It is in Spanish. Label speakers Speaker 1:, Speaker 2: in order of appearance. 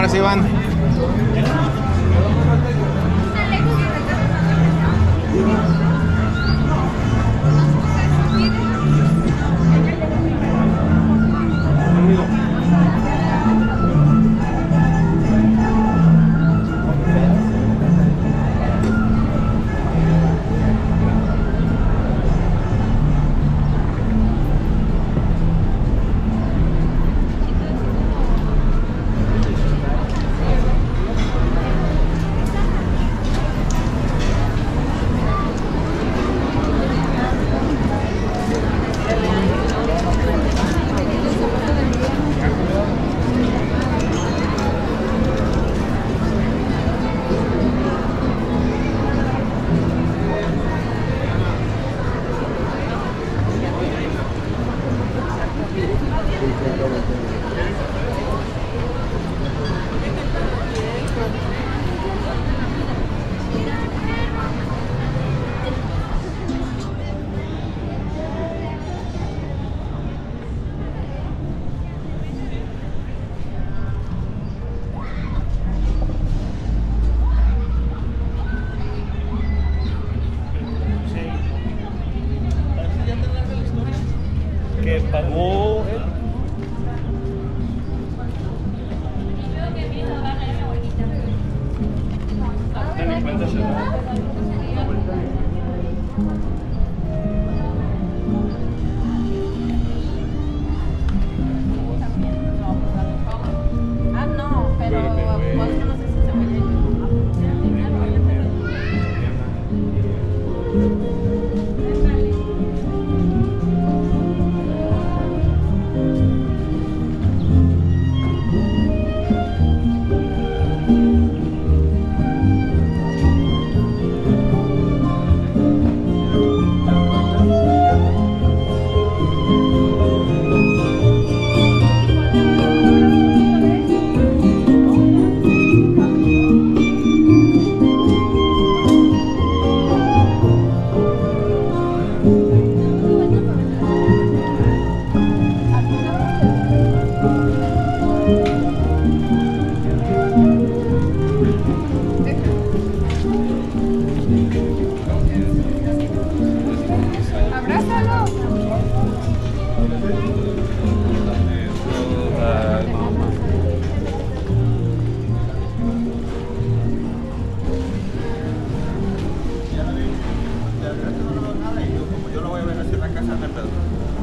Speaker 1: Ahora sí van. Ya vimos, hasta el frente no veo nada y yo como yo lo voy a ver así en la casa de Pedro.